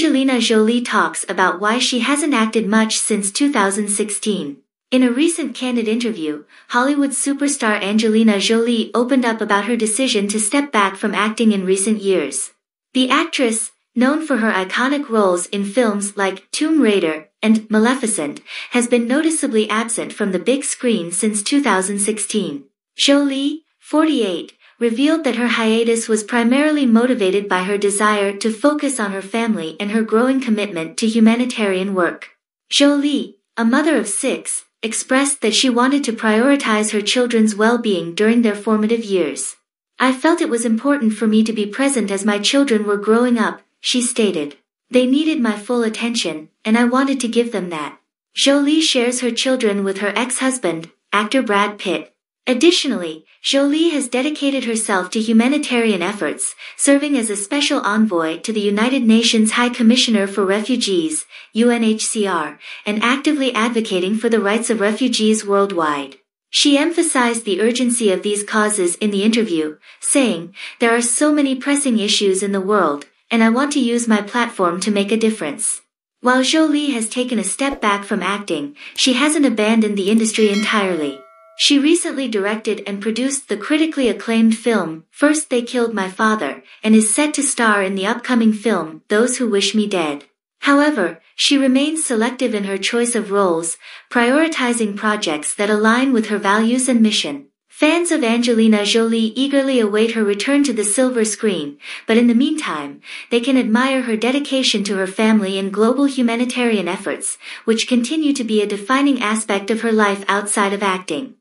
Angelina Jolie talks about why she hasn't acted much since 2016. In a recent Candid interview, Hollywood superstar Angelina Jolie opened up about her decision to step back from acting in recent years. The actress, known for her iconic roles in films like Tomb Raider and Maleficent, has been noticeably absent from the big screen since 2016. Jolie, 48, revealed that her hiatus was primarily motivated by her desire to focus on her family and her growing commitment to humanitarian work. Jolie, a mother of six, expressed that she wanted to prioritize her children's well-being during their formative years. I felt it was important for me to be present as my children were growing up, she stated. They needed my full attention, and I wanted to give them that. Jolie shares her children with her ex-husband, actor Brad Pitt. Additionally, Jolie has dedicated herself to humanitarian efforts, serving as a special envoy to the United Nations High Commissioner for Refugees, UNHCR, and actively advocating for the rights of refugees worldwide. She emphasized the urgency of these causes in the interview, saying, There are so many pressing issues in the world, and I want to use my platform to make a difference. While Jolie has taken a step back from acting, she hasn't abandoned the industry entirely. She recently directed and produced the critically acclaimed film, First They Killed My Father, and is set to star in the upcoming film, Those Who Wish Me Dead. However, she remains selective in her choice of roles, prioritizing projects that align with her values and mission. Fans of Angelina Jolie eagerly await her return to the silver screen, but in the meantime, they can admire her dedication to her family and global humanitarian efforts, which continue to be a defining aspect of her life outside of acting.